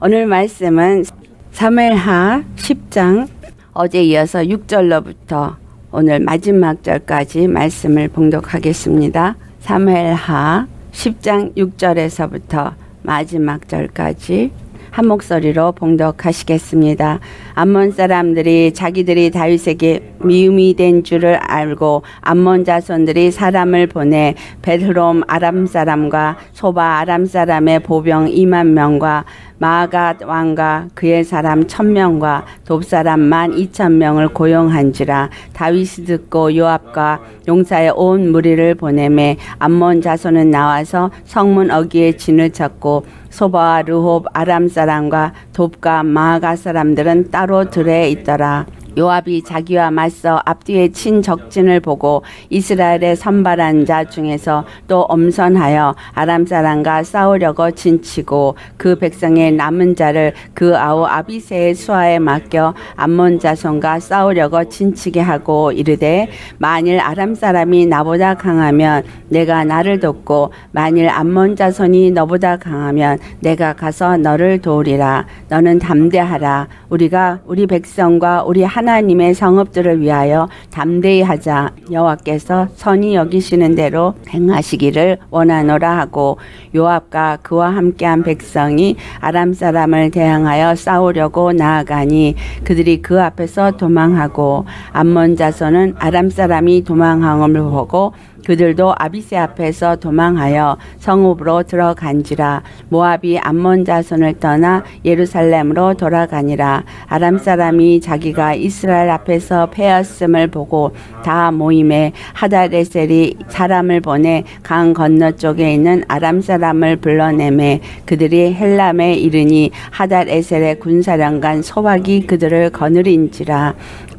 오늘 말씀은 사멜하 10장 어제 이어서 6절로부터 오늘 마지막 절까지 말씀을 봉독하겠습니다. 사멜하 10장 6절에서부터 마지막 절까지 한 목소리로 봉독하시겠습니다. 암몬 사람들이 자기들이 다윗에게 미움이 된 줄을 알고 암몬 자손들이 사람을 보내 베드롬 아람 사람과 소바 아람 사람의 보병 2만 명과 마가 왕과 그의 사람 천명과 돕사람 만 이천 명을 고용한지라 다윗이 듣고 요압과 용사의 온 무리를 보내매 암몬 자손은 나와서 성문 어기에 진을 쳤고 소바와 르홉 아람 사람과 돕과 마가 사람들은 따로 들에 있더라. 요압이 자기와 맞서 앞뒤에 친 적진을 보고 이스라엘의 선발한 자 중에서 또 엄선하여 아람 사람과 싸우려고 진치고 그 백성의 남은 자를 그 아우 아비세의 수하에 맡겨 암몬 자손과 싸우려고 진치게 하고 이르되 만일 아람 사람이 나보다 강하면 내가 나를 돕고 만일 암몬 자손이 너보다 강하면 내가 가서 너를 도우리라. 너는 담대하라. 우리가 우리 백성과 우리 한 하나님의 성읍들을 위하여 담대히 하자 여호와께서 선히 여기시는 대로 행하시기를 원하노라 하고 요압과 그와 함께한 백성이 아람 사람을 대항하여 싸우려고 나아가니 그들이 그 앞에서 도망하고 암몬 자손은 아람 사람이 도망함을 보고 그들도 아비세 앞에서 도망하여 성읍으로 들어간지라. 모압이 암몬 자손을 떠나 예루살렘으로 돌아가니라. 아람 사람이 자기가 이스라엘 앞에서 패였음을 보고 다 모임에 하다레셀이 사람을 보내 강 건너쪽에 있는 아람 사람을 불러내매 그들이 헬람에 이르니 하다레셀의 군사령관 소박이 그들을 거느린지라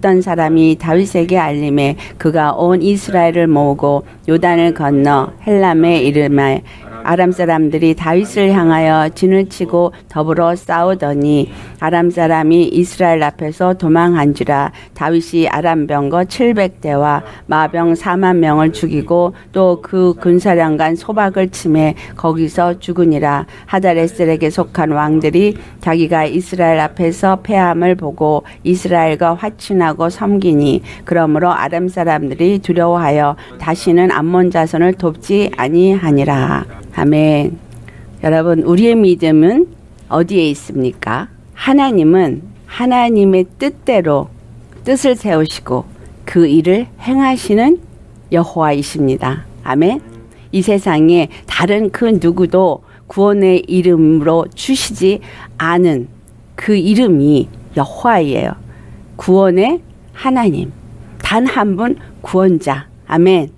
어떤 사람이 다윗에게 알림해 그가 온 이스라엘을 모으고 요단을 건너 헬람에 이르매 아람 사람들이 다윗을 향하여 진을 치고 더불어 싸우더니 아람 사람이 이스라엘 앞에서 도망한지라 다윗이 아람 병거 700대와 마병 4만 명을 죽이고 또 그 군사령관 소박을 침해 거기서 죽으니라 하다레셀에게 속한 왕들이 자기가 이스라엘 앞에서 패함을 보고 이스라엘과 화친하고 섬기니 그러므로 아람 사람들이 두려워하여 다시는 암몬 자손을 돕지 아니하니라. 아멘. 여러분, 우리의 믿음은 어디에 있습니까? 하나님은 하나님의 뜻대로 뜻을 세우시고 그 일을 행하시는 여호와이십니다. 아멘. 이 세상에 다른 그 누구도 구원의 이름으로 주시지 않은 그 이름이 여호와이에요. 구원의 하나님. 단 한 분 구원자. 아멘.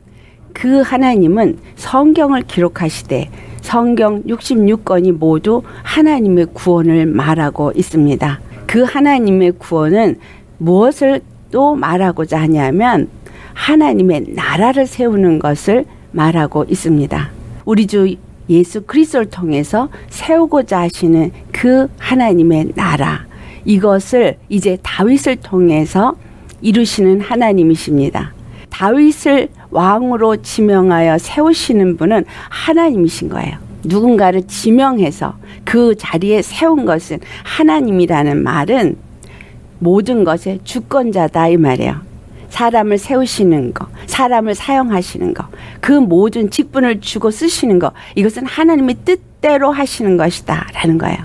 그 하나님은 성경을 기록하시되 성경 66권이 모두 하나님의 구원을 말하고 있습니다. 그 하나님의 구원은 무엇을 또 말하고자 하냐면 하나님의 나라를 세우는 것을 말하고 있습니다. 우리 주 예수 그리스도를 통해서 세우고자 하시는 그 하나님의 나라 이것을 이제 다윗을 통해서 이루시는 하나님이십니다. 다윗을 왕으로 지명하여 세우시는 분은 하나님이신 거예요. 누군가를 지명해서 그 자리에 세운 것은 하나님이라는 말은 모든 것의 주권자다 이 말이에요. 사람을 세우시는 거, 사람을 사용하시는 거, 그 모든 직분을 주고 쓰시는 거, 이것은 하나님의 뜻대로 하시는 것이다. 라는 거예요.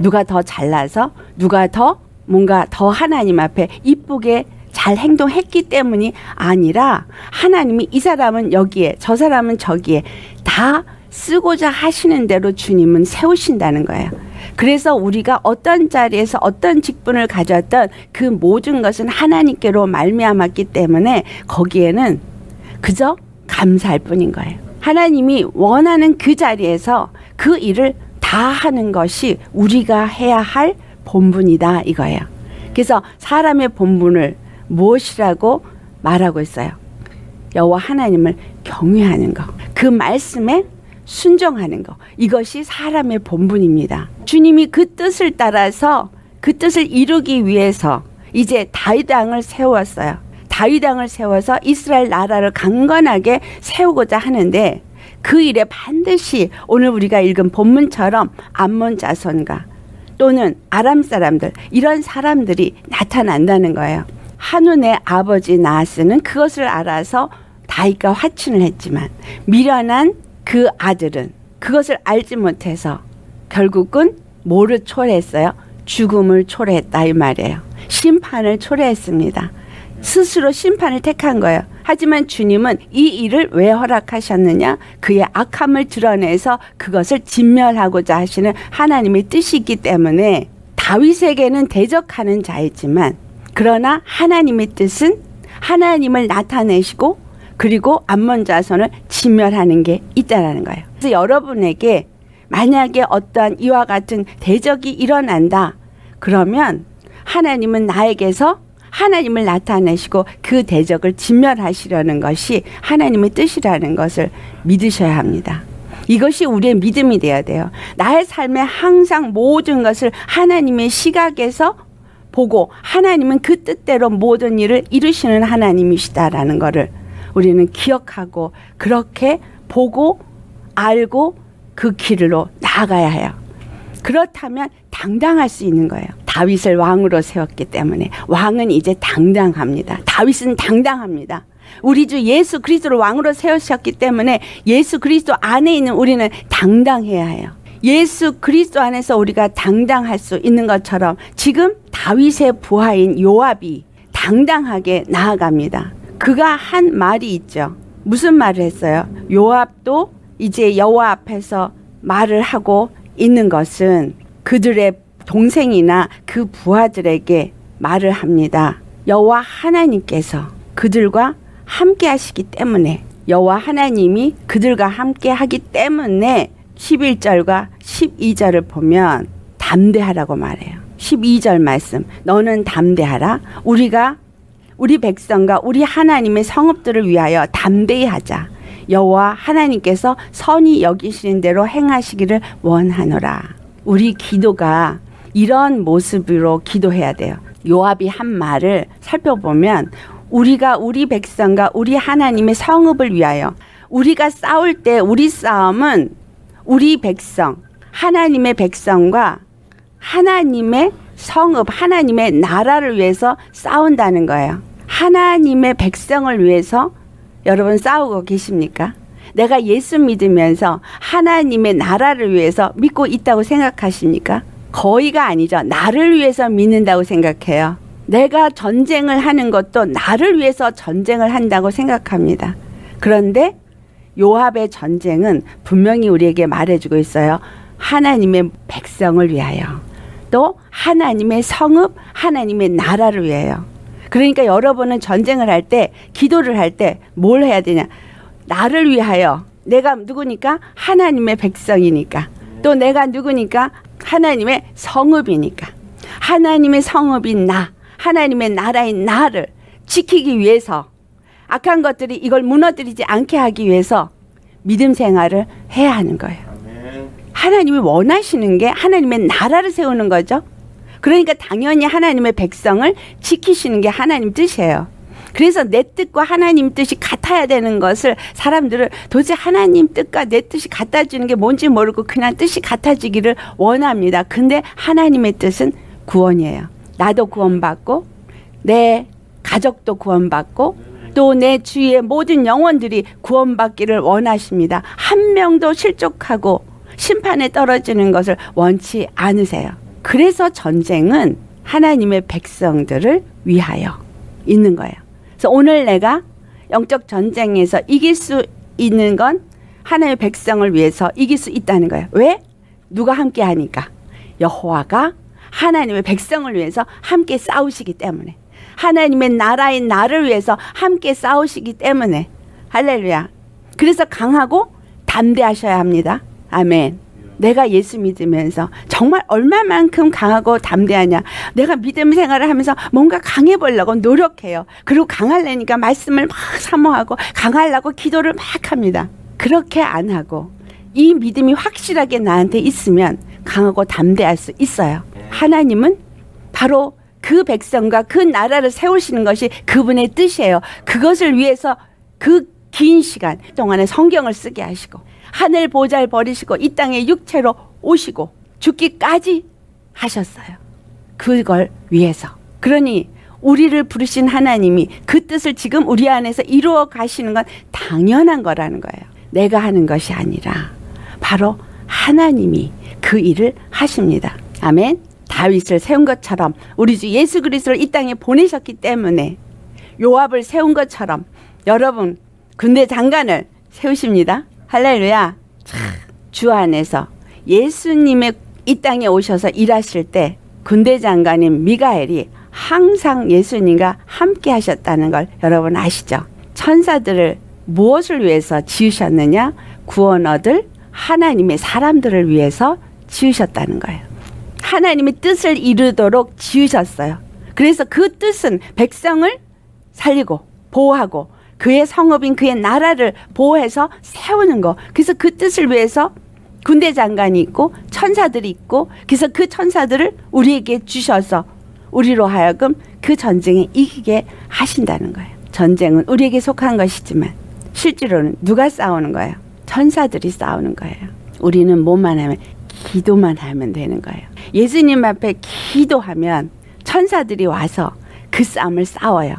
누가 더 잘나서, 누가 더 뭔가 더 하나님 앞에 이쁘게 잘 행동했기 때문이 아니라 하나님이 이 사람은 여기에 저 사람은 저기에 다 쓰고자 하시는 대로 주님은 세우신다는 거예요. 그래서 우리가 어떤 자리에서 어떤 직분을 가졌던 그 모든 것은 하나님께로 말미암았기 때문에 거기에는 그저 감사할 뿐인 거예요. 하나님이 원하는 그 자리에서 그 일을 다 하는 것이 우리가 해야 할 본분이다 이거예요. 그래서 사람의 본분을 무엇이라고 말하고 있어요. 여호와 하나님을 경외하는 거. 그 말씀에 순종하는 거. 이것이 사람의 본분입니다. 주님이 그 뜻을 따라서 그 뜻을 이루기 위해서 이제 다윗 왕을 세웠어요. 다윗 왕을 세워서 이스라엘 나라를 강건하게 세우고자 하는데 그 일에 반드시 오늘 우리가 읽은 본문처럼 암몬 자손과 또는 아람 사람들 이런 사람들이 나타난다는 거예요. 한눈의 아버지 나스는 그것을 알아서 다윗과 화친을 했지만 미련한 그 아들은 그것을 알지 못해서 결국은 뭐를 초래했어요? 죽음을 초래했다 이 말이에요. 심판을 초래했습니다. 스스로 심판을 택한 거예요. 하지만 주님은 이 일을 왜 허락하셨느냐? 그의 악함을 드러내서 그것을 진멸하고자 하시는 하나님의 뜻이 있기 때문에 다윗에게는 대적하는 자이지만 그러나 하나님의 뜻은 하나님을 나타내시고 그리고 암몬 자손을 진멸하는 게 있다라는 거예요. 그래서 여러분에게 만약에 어떠한 이와 같은 대적이 일어난다. 그러면 하나님은 나에게서 하나님을 나타내시고 그 대적을 진멸하시려는 것이 하나님의 뜻이라는 것을 믿으셔야 합니다. 이것이 우리의 믿음이 되어야 돼요. 나의 삶에 항상 모든 것을 하나님의 시각에서 보고 하나님은 그 뜻대로 모든 일을 이루시는 하나님이시다라는 것을 우리는 기억하고 그렇게 보고 알고 그 길로 나아가야 해요. 그렇다면 당당할 수 있는 거예요. 다윗을 왕으로 세웠기 때문에 왕은 이제 당당합니다. 다윗은 당당합니다. 우리 주 예수 그리스도를 왕으로 세우셨기 때문에 예수 그리스도 안에 있는 우리는 당당해야 해요. 예수 그리스도 안에서 우리가 당당할 수 있는 것처럼 지금 다윗의 부하인 요압이 당당하게 나아갑니다. 그가 한 말이 있죠. 무슨 말을 했어요? 요압도 이제 여호와 앞에서 말을 하고 있는 것은 그들의 동생이나 그 부하들에게 말을 합니다. 여호와 하나님께서 그들과 함께 하시기 때문에 여호와 하나님이 그들과 함께 하기 때문에 11절과 12절을 보면 담대하라고 말해요. 12절 말씀. 너는 담대하라. 우리가 우리 백성과 우리 하나님의 성읍들을 위하여 담대히 하자. 여호와 하나님께서 선이 여기시는 대로 행하시기를 원하노라. 우리 기도가 이런 모습으로 기도해야 돼요. 요압이 한 말을 살펴보면 우리가 우리 백성과 우리 하나님의 성읍을 위하여 우리가 싸울 때 우리 싸움은 우리 백성 하나님의 백성과 하나님의 성읍 하나님의 나라를 위해서 싸운다는 거예요. 하나님의 백성을 위해서 여러분 싸우고 계십니까? 내가 예수 믿으면서 하나님의 나라를 위해서 믿고 있다고 생각하십니까? 거의가 아니죠. 나를 위해서 믿는다고 생각해요. 내가 전쟁을 하는 것도 나를 위해서 전쟁을 한다고 생각합니다. 그런데 요압의 전쟁은 분명히 우리에게 말해주고 있어요. 하나님의 백성을 위하여. 또 하나님의 성읍, 하나님의 나라를 위하여. 그러니까 여러분은 전쟁을 할 때, 기도를 할 때 뭘 해야 되냐? 나를 위하여. 내가 누구니까? 하나님의 백성이니까. 또 내가 누구니까? 하나님의 성읍이니까. 하나님의 성읍인 나, 하나님의 나라인 나를 지키기 위해서 악한 것들이 이걸 무너뜨리지 않게 하기 위해서 믿음 생활을 해야 하는 거예요. 하나님이 원하시는 게 하나님의 나라를 세우는 거죠. 그러니까 당연히 하나님의 백성을 지키시는 게 하나님 뜻이에요. 그래서 내 뜻과 하나님 뜻이 같아야 되는 것을 사람들은 도대체 하나님 뜻과 내 뜻이 같아지는 게 뭔지 모르고 그냥 뜻이 같아지기를 원합니다. 근데 하나님의 뜻은 구원이에요. 나도 구원받고 내 가족도 구원받고 또 내 주위의 모든 영혼들이 구원받기를 원하십니다. 한 명도 실족하고 심판에 떨어지는 것을 원치 않으세요. 그래서 전쟁은 하나님의 백성들을 위하여 있는 거예요. 그래서 오늘 내가 영적 전쟁에서 이길 수 있는 건 하나님의 백성을 위해서 이길 수 있다는 거예요. 왜? 누가 함께 하니까. 여호와가 하나님의 백성을 위해서 함께 싸우시기 때문에. 하나님의 나라인 나를 위해서 함께 싸우시기 때문에. 할렐루야. 그래서 강하고 담대하셔야 합니다. 아멘. 내가 예수 믿으면서 정말 얼마만큼 강하고 담대하냐. 내가 믿음 생활을 하면서 뭔가 강해 보려고 노력해요. 그리고 강하려니까 말씀을 막 사모하고 강하려고 기도를 막 합니다. 그렇게 안 하고 이 믿음이 확실하게 나한테 있으면 강하고 담대할 수 있어요. 하나님은 바로 그 백성과 그 나라를 세우시는 것이 그분의 뜻이에요. 그것을 위해서 그 긴 시간 동안에 성경을 쓰게 하시고 하늘 보좌를 버리시고 이 땅에 육체로 오시고 죽기까지 하셨어요. 그걸 위해서. 그러니 우리를 부르신 하나님이 그 뜻을 지금 우리 안에서 이루어 가시는 건 당연한 거라는 거예요. 내가 하는 것이 아니라 바로 하나님이 그 일을 하십니다. 아멘. 다윗을 세운 것처럼 우리 주 예수 그리스도를 이 땅에 보내셨기 때문에 요압을 세운 것처럼 여러분 군대 장관을 세우십니다. 할렐루야. 주 안에서 예수님의 이 땅에 오셔서 일하실 때 군대 장관인 미가엘이 항상 예수님과 함께 하셨다는 걸 여러분 아시죠? 천사들을 무엇을 위해서 지으셨느냐? 구원 얻을 하나님의 사람들을 위해서 지으셨다는 거예요. 하나님의 뜻을 이루도록 지으셨어요. 그래서 그 뜻은 백성을 살리고 보호하고 그의 성읍인 그의 나라를 보호해서 세우는 거. 그래서 그 뜻을 위해서 군대 장관이 있고 천사들이 있고 그래서 그 천사들을 우리에게 주셔서 우리로 하여금 그 전쟁에 이기게 하신다는 거예요. 전쟁은 우리에게 속한 것이지만 실제로는 누가 싸우는 거예요? 천사들이 싸우는 거예요. 우리는 뭐만 하면 기도만 하면 되는 거예요. 예수님 앞에 기도하면 천사들이 와서 그 싸움을 싸워요.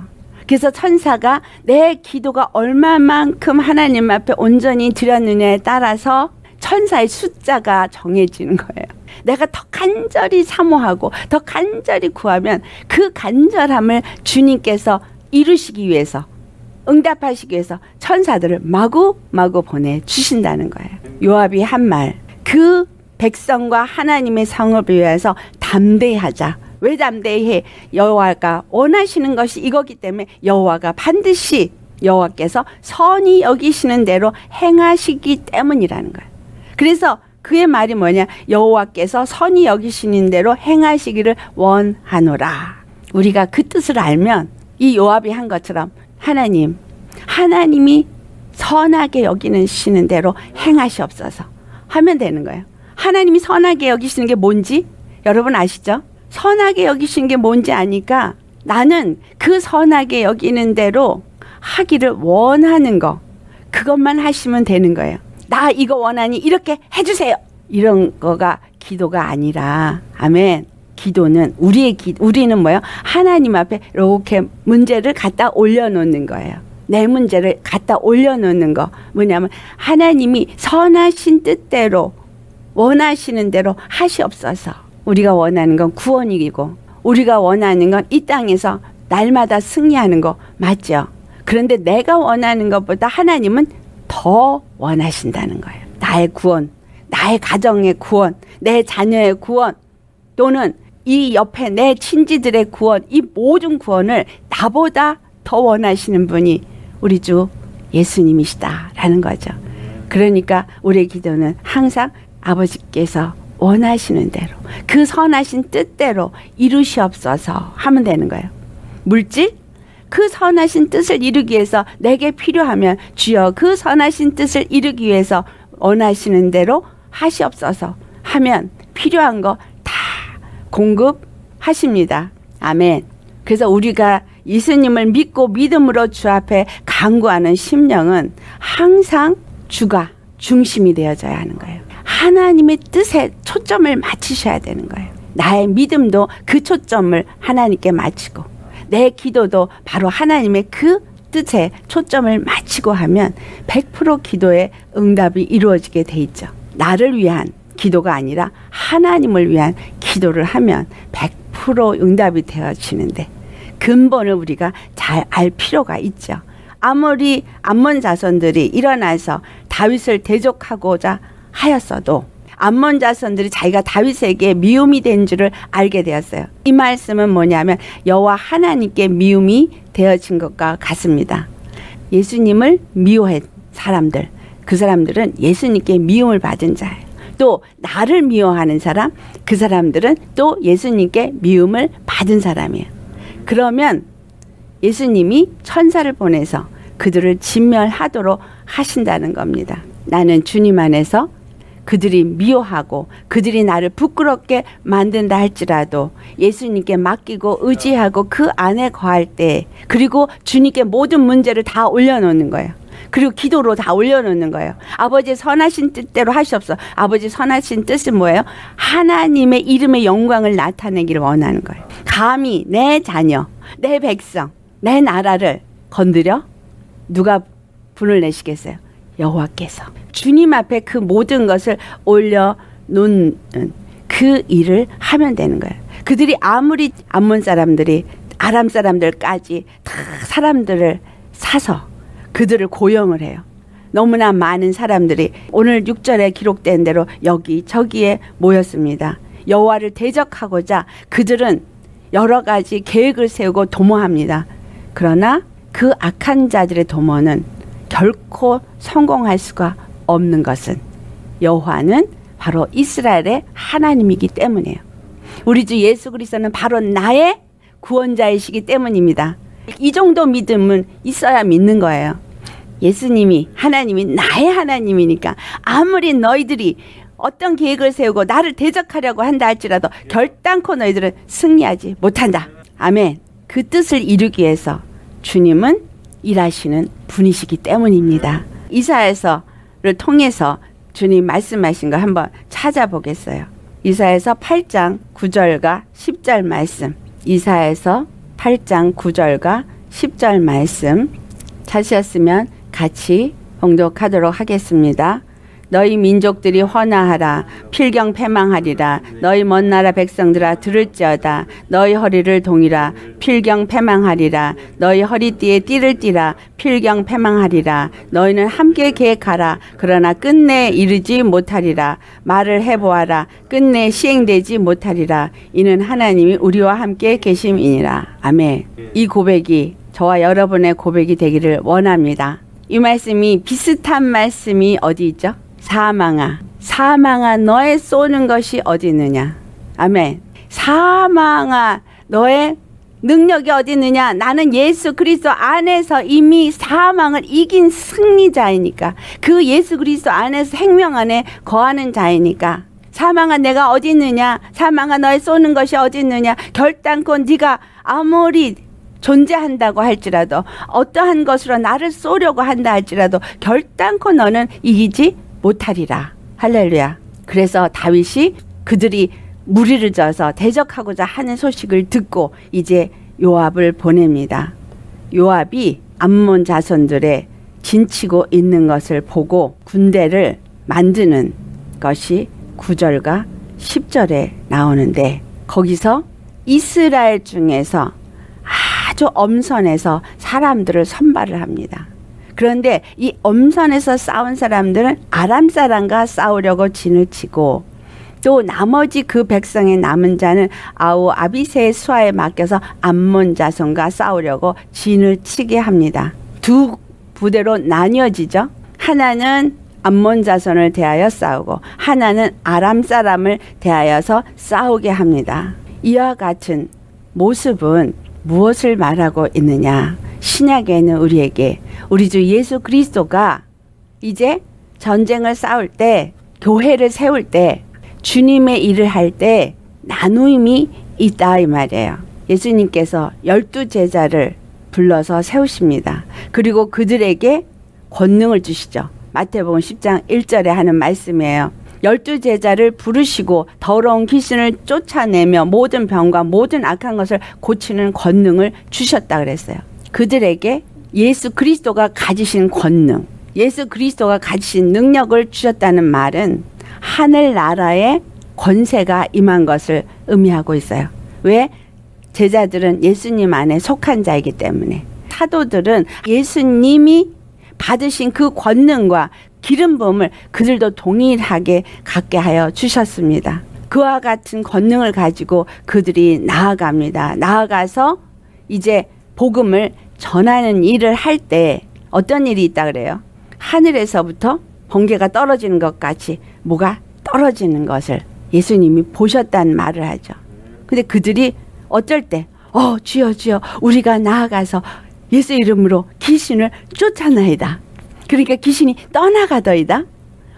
그래서 천사가 내 기도가 얼마만큼 하나님 앞에 온전히 드렸느냐에 따라서 천사의 숫자가 정해지는 거예요. 내가 더 간절히 사모하고 더 간절히 구하면 그 간절함을 주님께서 이루시기 위해서 응답하시기 위해서 천사들을 마구마구 보내 주신다는 거예요. 요압이 한 말, 그 백성과 하나님의 성업을 위해서 담대히 하자. 왜 담대히 여호와가 원하시는 것이 이거기 때문에 여호와가 반드시 여호와께서 선이 여기시는 대로 행하시기 때문이라는 거예요. 그래서 그의 말이 뭐냐? 여호와께서 선이 여기시는 대로 행하시기를 원하노라. 우리가 그 뜻을 알면 이 요압이 한 것처럼 하나님, 하나님이 선하게 여기는 시는 대로 행하시옵소서 하면 되는 거예요. 하나님이 선하게 여기시는 게 뭔지 여러분 아시죠? 선하게 여기시는 게 뭔지 아니까 나는 그 선하게 여기는 대로 하기를 원하는 거 그것만 하시면 되는 거예요. 나 이거 원하니 이렇게 해주세요. 이런 거가 기도가 아니라 아멘. 기도는 우리의 기 우리는 뭐요? 하나님 앞에 이렇게 문제를 갖다 올려놓는 거예요. 내 문제를 갖다 올려놓는 거 뭐냐면 하나님이 선하신 뜻대로 원하시는 대로 하시옵소서. 우리가 원하는 건 구원이고 우리가 원하는 건 이 땅에서 날마다 승리하는 거 맞죠? 그런데 내가 원하는 것보다 하나님은 더 원하신다는 거예요. 나의 구원, 나의 가정의 구원, 내 자녀의 구원, 또는 이 옆에 내 친지들의 구원, 이 모든 구원을 나보다 더 원하시는 분이 우리 주 예수님이시다라는 거죠. 그러니까 우리의 기도는 항상 아버지께서 원하시는 대로 그 선하신 뜻대로 이루시옵소서 하면 되는 거예요. 물질 그 선하신 뜻을 이루기 위해서 내게 필요하면 주여 그 선하신 뜻을 이루기 위해서 원하시는 대로 하시옵소서 하면 필요한 거 다 공급하십니다. 아멘. 그래서 우리가 예수님을 믿고 믿음으로 주 앞에 강구하는 심령은 항상 주가 중심이 되어져야 하는 거예요. 하나님의 뜻에 초점을 맞추셔야 되는 거예요. 나의 믿음도 그 초점을 하나님께 맞추고 내 기도도 바로 하나님의 그 뜻에 초점을 맞추고 하면 100% 기도의 응답이 이루어지게 돼 있죠. 나를 위한 기도가 아니라 하나님을 위한 기도를 하면 100% 응답이 되어지는데 근본을 우리가 잘 알 필요가 있죠. 아무리 암몬 자손들이 일어나서 다윗을 대적하고자 하였어도 암몬 자손들이 자기가 다윗에게 미움이 된 줄을 알게 되었어요. 이 말씀은 뭐냐면 여호와 하나님께 미움이 되어진 것과 같습니다. 예수님을 미워한 사람들, 그 사람들은 예수님께 미움을 받은 자예요. 또 나를 미워하는 사람, 그 사람들은 또 예수님께 미움을 받은 사람이에요. 그러면 예수님이 천사를 보내서 그들을 진멸하도록 하신다는 겁니다. 나는 주님 안에서 그들이 미워하고 그들이 나를 부끄럽게 만든다 할지라도 예수님께 맡기고 의지하고 그 안에 거할 때 그리고 주님께 모든 문제를 다 올려놓는 거예요. 그리고 기도로 다 올려놓는 거예요. 아버지 선하신 뜻대로 하시옵소. 아버지 선하신 뜻은 뭐예요? 하나님의 이름의 영광을 나타내기를 원하는 거예요. 감히 내 자녀, 내 백성, 내 나라를 건드려 누가 분을 내시겠어요? 여호와께서 주님 앞에 그 모든 것을 올려 놓는 그 일을 하면 되는 거예요. 그들이 아무리 암몬 사람들이 아람 사람들까지 다 사람들을 사서 그들을 고용을 해요. 너무나 많은 사람들이 오늘 6절에 기록된 대로 여기 저기에 모였습니다. 여호와를 대적하고자 그들은 여러 가지 계획을 세우고 도모합니다. 그러나 그 악한 자들의 도모는 결코 성공할 수가 없는 것은 여호와는 바로 이스라엘의 하나님이기 때문이에요. 우리 주 예수 그리스도는 바로 나의 구원자이시기 때문입니다. 이 정도 믿음은 있어야 믿는 거예요. 예수님이 하나님이 나의 하나님이니까 아무리 너희들이 어떤 계획을 세우고 나를 대적하려고 한다 할지라도 결단코 너희들은 승리하지 못한다. 아멘. 그 뜻을 이루기 위해서 주님은 일하시는 분이시기 때문입니다. 이사에서 를 통해서 주님 말씀하신 거 한번 찾아보겠어요. 이사에서 8장 9절과 10절 말씀. 이사에서 8장 9절과 10절 말씀 찾으셨으면 같이 봉독하도록 하겠습니다. 너희 민족들이 헌화하라. 필경 패망하리라. 너희 먼 나라 백성들아 들을지어다. 너희 허리를 동이라. 필경 패망하리라. 너희 허리띠에 띠를 띠라. 필경 패망하리라. 너희는 함께 계획하라. 그러나 끝내 이르지 못하리라. 말을 해보아라. 끝내 시행되지 못하리라. 이는 하나님이 우리와 함께 계심이니라. 아멘. 이 고백이 저와 여러분의 고백이 되기를 원합니다. 이 말씀이 비슷한 말씀이 어디 있죠? 사망아, 사망아, 너의 쏘는 것이 어디 있느냐? 아멘. 사망아, 너의 능력이 어디 있느냐? 나는 예수 그리스도 안에서 이미 사망을 이긴 승리자이니까. 그 예수 그리스도 안에서 생명 안에 거하는 자이니까. 사망아 내가 어디 있느냐? 사망아 너의 쏘는 것이 어디 있느냐? 결단코 네가 아무리 존재한다고 할지라도 어떠한 것으로 나를 쏘려고 한다 할지라도 결단코 너는 이기지 못하리라. 할렐루야. 그래서 다윗이 그들이 무리를 져서 대적하고자 하는 소식을 듣고 이제 요압을 보냅니다. 요압이 암몬 자손들의 진치고 있는 것을 보고 군대를 만드는 것이 9절과 10절에 나오는데 거기서 이스라엘 중에서 아주 엄선해서 사람들을 선발을 합니다. 그런데 이 엄선에서 싸운 사람들은 아람 사람과 싸우려고 진을 치고 또 나머지 그 백성의 남은 자는 아우 아비세의 수하에 맡겨서 암몬 자손과 싸우려고 진을 치게 합니다. 두 부대로 나뉘어지죠. 하나는 암몬 자손을 대하여 싸우고 하나는 아람 사람을 대하여서 싸우게 합니다. 이와 같은 모습은 무엇을 말하고 있느냐? 신약에는 우리에게 우리 주 예수 그리스도가 이제 전쟁을 싸울 때 교회를 세울 때 주님의 일을 할 때 나누임이 있다 이 말이에요. 예수님께서 열두 제자를 불러서 세우십니다. 그리고 그들에게 권능을 주시죠. 마태복음 10장 1절에 하는 말씀이에요. 열두 제자를 부르시고 더러운 귀신을 쫓아내며 모든 병과 모든 악한 것을 고치는 권능을 주셨다 그랬어요. 그들에게 예수 그리스도가 가지신 권능, 예수 그리스도가 가지신 능력을 주셨다는 말은 하늘 나라의 권세가 임한 것을 의미하고 있어요. 왜? 제자들은 예수님 안에 속한 자이기 때문에. 사도들은 예수님이 받으신 그 권능과 기름 부음을 그들도 동일하게 갖게 하여 주셨습니다. 그와 같은 권능을 가지고 그들이 나아갑니다. 나아가서 이제 복음을 전하는 일을 할 때 어떤 일이 있다 그래요? 하늘에서부터 번개가 떨어지는 것 같이 뭐가 떨어지는 것을 예수님이 보셨다는 말을 하죠. 근데 그들이 어쩔 때, 어, 주여, 주여, 우리가 나아가서 예수 이름으로 귀신을 쫓아나이다. 그러니까 귀신이 떠나가더이다.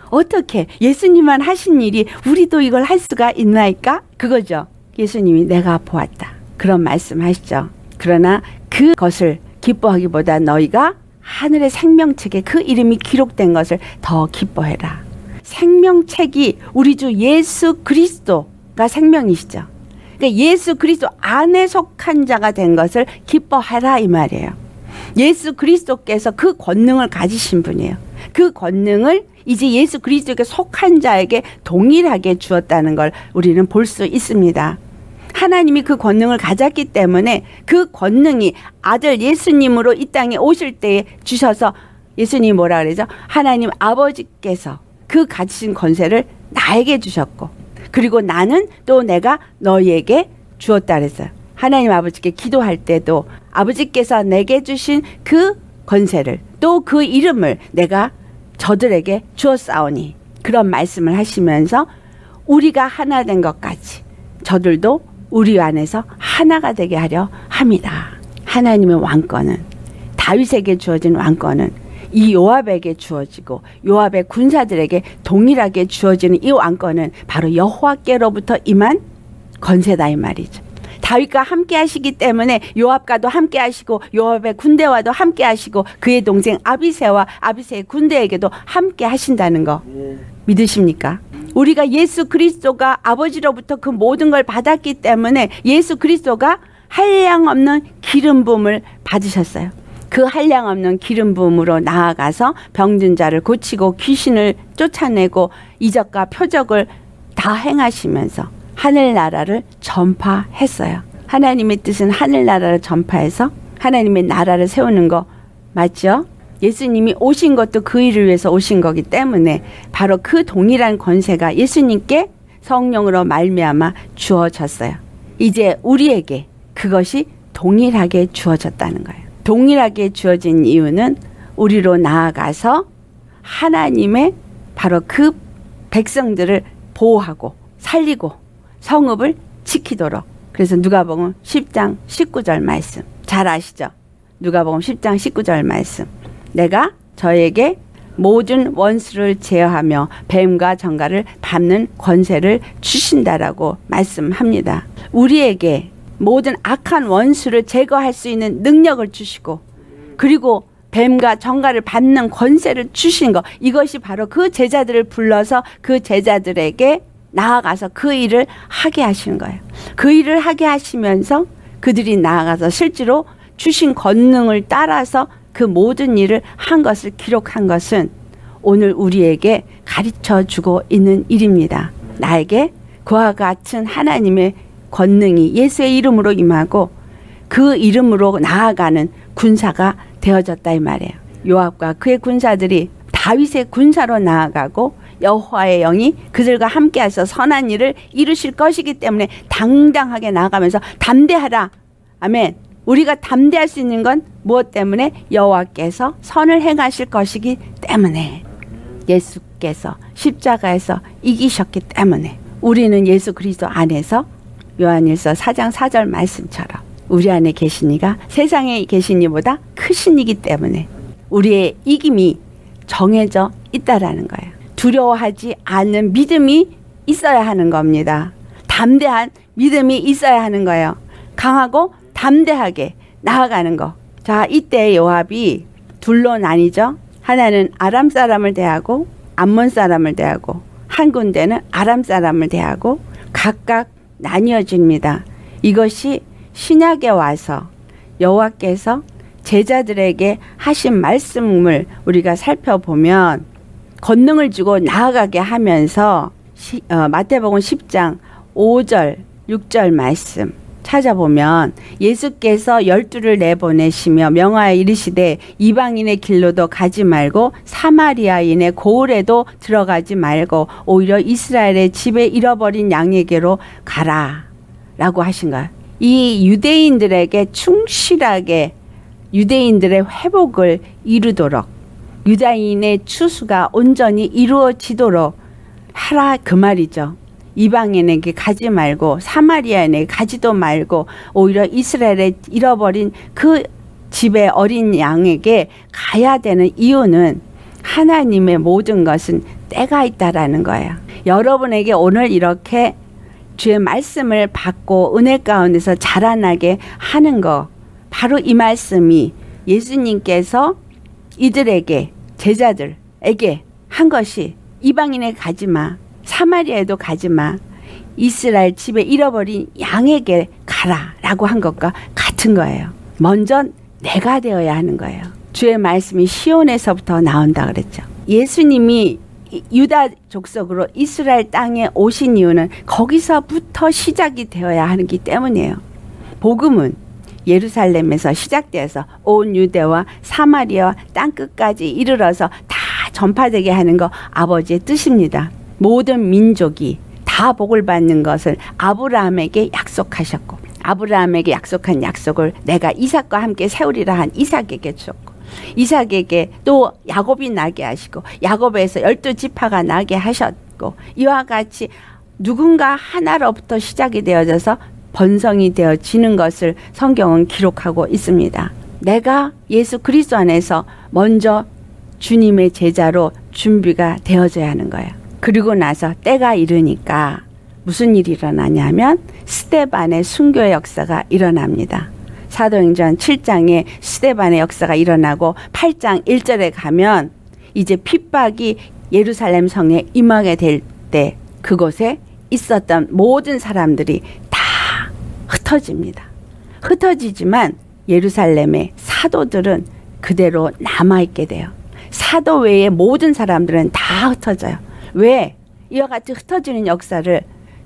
어떻게 예수님만 하신 일이 우리도 이걸 할 수가 있나이까? 그거죠. 예수님이 내가 보았다. 그런 말씀 하시죠. 그러나 그것을 기뻐하기보다 너희가 하늘의 생명책에 그 이름이 기록된 것을 더 기뻐해라. 생명책이 우리 주 예수 그리스도가 생명이시죠. 그러니까 예수 그리스도 안에 속한 자가 된 것을 기뻐하라 이 말이에요. 예수 그리스도께서 그 권능을 가지신 분이에요. 그 권능을 이제 예수 그리스도에게 속한 자에게 동일하게 주었다는 걸 우리는 볼 수 있습니다. 하나님이 그 권능을 가졌기 때문에 그 권능이 아들 예수님으로 이 땅에 오실 때에 주셔서 예수님이 뭐라 그러죠? 하나님 아버지께서 그 가지신 권세를 나에게 주셨고 그리고 나는 또 내가 너희에게 주었다 그랬어요. 하나님 아버지께 기도할 때도 아버지께서 내게 주신 그 권세를 또 그 이름을 내가 저들에게 주었사오니 그런 말씀을 하시면서 우리가 하나 된 것까지 저들도 우리 안에서 하나가 되게 하려 합니다. 하나님의 왕권은 다윗에게 주어진 왕권은 이 요압에게 주어지고 요압의 군사들에게 동일하게 주어지는 이 왕권은 바로 여호와께로부터 임한 권세다 이 말이죠. 다윗과 함께 하시기 때문에 요압과도 함께 하시고 요압의 군대와도 함께 하시고 그의 동생 아비세와 아비세의 군대에게도 함께 하신다는 거 믿으십니까? 우리가 예수 그리스도가 아버지로부터 그 모든 걸 받았기 때문에 예수 그리스도가 한량 없는 기름 부음을 받으셨어요. 그 한량 없는 기름 부음으로 나아가서 병든 자를 고치고 귀신을 쫓아내고 이적과 표적을 다 행하시면서 하늘나라를 전파했어요. 하나님의 뜻은 하늘나라를 전파해서 하나님의 나라를 세우는 거 맞죠? 예수님이 오신 것도 그 일을 위해서 오신 거기 때문에 바로 그 동일한 권세가 예수님께 성령으로 말미암아 주어졌어요. 이제 우리에게 그것이 동일하게 주어졌다는 거예요. 동일하게 주어진 이유는 우리로 나아가서 하나님의 바로 그 백성들을 보호하고 살리고 성읍을 지키도록 그래서 누가복음 10장 19절 말씀 잘 아시죠? 누가복음 10장 19절 말씀 내가 저에게 모든 원수를 제어하며 뱀과 정갈을 밟는 권세를 주신다라고 말씀합니다. 우리에게 모든 악한 원수를 제거할 수 있는 능력을 주시고 그리고 뱀과 정갈을 밟는 권세를 주신 것 이것이 바로 그 제자들을 불러서 그 제자들에게 나아가서 그 일을 하게 하시는 거예요. 그 일을 하게 하시면서 그들이 나아가서 실제로 주신 권능을 따라서 그 모든 일을 한 것을 기록한 것은 오늘 우리에게 가르쳐 주고 있는 일입니다. 나에게 그와 같은 하나님의 권능이 예수의 이름으로 임하고 그 이름으로 나아가는 군사가 되어졌다 이 말이에요. 요압과 그의 군사들이 다윗의 군사로 나아가고 여호와의 영이 그들과 함께 하셔 선한 일을 이루실 것이기 때문에 당당하게 나아가면서 담대하라. 아멘. 우리가 담대할 수 있는 건 무엇 때문에 여호와께서 선을 행하실 것이기 때문에 예수께서 십자가에서 이기셨기 때문에 우리는 예수 그리스도 안에서 요한일서 4장 4절 말씀처럼 우리 안에 계신 이가 세상에 계신 이보다 크신 이기 때문에 우리의 이김이 정해져 있다라는 거예요. 두려워하지 않는 믿음이 있어야 하는 겁니다. 담대한 믿음이 있어야 하는 거예요. 강하고 담대하게 나아가는 거. 자, 이때 요압이 둘로 나뉘죠. 하나는 아람 사람을 대하고 암몬 사람을 대하고 한 군데는 아람 사람을 대하고 각각 나뉘어집니다. 이것이 신약에 와서 여호와께서 제자들에게 하신 말씀을 우리가 살펴보면 권능을 주고 나아가게 하면서 시, 어, 마태복음 10장 5절 6절 말씀 찾아보면 예수께서 열두를 내보내시며 명하여 이르시되 이방인의 길로도 가지 말고 사마리아인의 고을에도 들어가지 말고 오히려 이스라엘의 집에 잃어버린 양에게로 가라 라고 하신 거예요. 이 유대인들에게 충실하게 유대인들의 회복을 이루도록 유다인의 추수가 온전히 이루어지도록 하라 그 말이죠. 이방인에게 가지 말고 사마리아인에게 가지도 말고 오히려 이스라엘에 잃어버린 그 집의 어린 양에게 가야 되는 이유는 하나님의 모든 것은 때가 있다라는 거예요. 여러분에게 오늘 이렇게 주의 말씀을 받고 은혜 가운데서 자라나게 하는 거 바로 이 말씀이 예수님께서 이들에게 제자들에게 한 것이 이방인에 가지 마. 사마리아에도 가지 마. 이스라엘 집에 잃어버린 양에게 가라라고 한 것과 같은 거예요. 먼저 내가 되어야 하는 거예요. 주의 말씀이 시온에서부터 나온다 그랬죠. 예수님이 유다 족속으로 이스라엘 땅에 오신 이유는 거기서부터 시작이 되어야 하기 때문이에요. 복음은 예루살렘에서 시작되어서 온 유대와 사마리아와 땅끝까지 이르러서 다 전파되게 하는 거 아버지의 뜻입니다. 모든 민족이 다 복을 받는 것을 아브라함에게 약속하셨고 아브라함에게 약속한 약속을 내가 이삭과 함께 세우리라 한 이삭에게 주었고 이삭에게 또 야곱이 나게 하시고 야곱에서 열두 지파가 나게 하셨고 이와 같이 누군가 하나로부터 시작이 되어져서 번성이 되어지는 것을 성경은 기록하고 있습니다. 내가 예수 그리스도 안에서 먼저 주님의 제자로 준비가 되어져야 하는 거예요. 그리고 나서 때가 이르니까 무슨 일이 일어나냐면 스테반의 순교의 역사가 일어납니다. 사도행전 7장에 스테반의 역사가 일어나고 8장 1절에 가면 이제 핍박이 예루살렘 성에 임하게 될 때 그곳에 있었던 모든 사람들이 다 흩어집니다. 흩어지지만 예루살렘의 사도들은 그대로 남아있게 돼요. 사도 외의 모든 사람들은 다 흩어져요. 왜? 이와 같이 흩어지는 역사를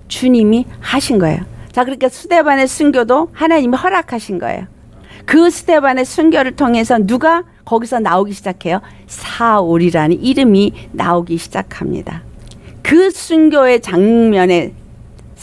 주님이 하신 거예요. 자, 그러니까 스테반의 순교도 하나님이 허락하신 거예요. 그 스테반의 순교를 통해서 누가 거기서 나오기 시작해요? 사울이라는 이름이 나오기 시작합니다. 그 순교의 장면에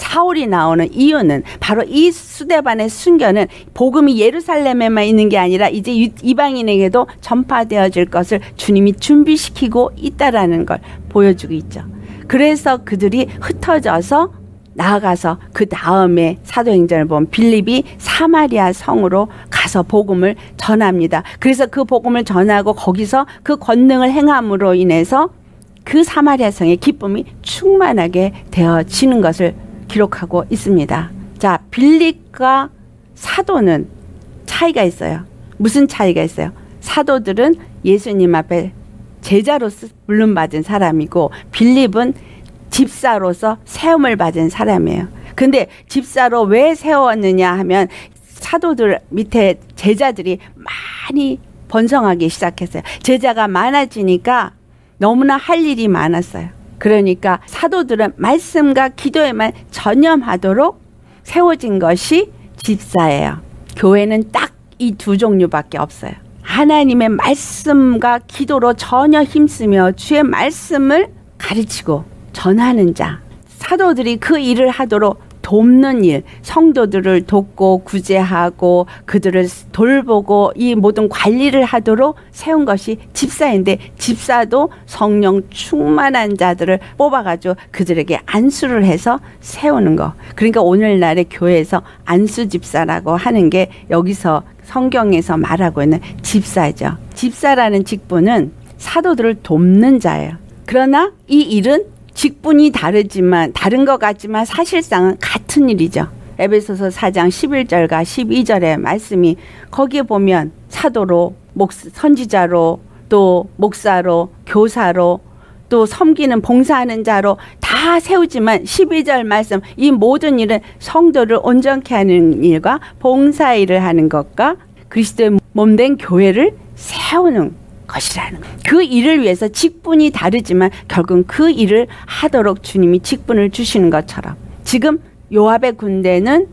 사울이 나오는 이유는 바로 이 수데반의 순교는 복음이 예루살렘에만 있는 게 아니라 이제 이방인에게도 전파되어질 것을 주님이 준비시키고 있다라는 걸 보여주고 있죠. 그래서 그들이 흩어져서 나아가서 그 다음에 사도행전을 보면 빌립이 사마리아 성으로 가서 복음을 전합니다. 그래서 그 복음을 전하고 거기서 그 권능을 행함으로 인해서 그 사마리아 성의 기쁨이 충만하게 되어지는 것을 기록하고 있습니다. 자, 빌립과 사도는 차이가 있어요. 무슨 차이가 있어요? 사도들은 예수님 앞에 제자로서 물론받은 사람이고 빌립은 집사로서 세움을 받은 사람이에요. 근데 집사로 왜 세웠느냐 하면 사도들 밑에 제자들이 많이 번성하기 시작했어요. 제자가 많아지니까 너무나 할 일이 많았어요. 그러니까 사도들은 말씀과 기도에만 전념하도록 세워진 것이 집사예요. 교회는 딱 이 두 종류밖에 없어요. 하나님의 말씀과 기도로 전혀 힘쓰며 주의 말씀을 가르치고 전하는 자. 사도들이 그 일을 하도록 돕는 일, 성도들을 돕고 구제하고 그들을 돌보고 이 모든 관리를 하도록 세운 것이 집사인데 집사도 성령 충만한 자들을 뽑아가지고 그들에게 안수를 해서 세우는 거. 그러니까 오늘날의 교회에서 안수 집사라고 하는 게 여기서 성경에서 말하고 있는 집사죠. 집사라는 직분은 사도들을 돕는 자예요. 그러나 이 일은 직분이 다르지만 다른 것 같지만 사실상은 같은 일이죠. 에베소서 4장 11절과 12절의 말씀이 거기에 보면 사도로 목 선지자로 또 목사로 교사로 또 섬기는 봉사하는 자로 다 세우지만 12절 말씀 이 모든 일은 성도를 온전케 하는 일과 봉사 일을 하는 것과 그리스도의 몸된 교회를 세우는 것이라는 그 일을 위해서 직분이 다르지만 결국은 그 일을 하도록 주님이 직분을 주시는 것처럼 지금 요압의 군대는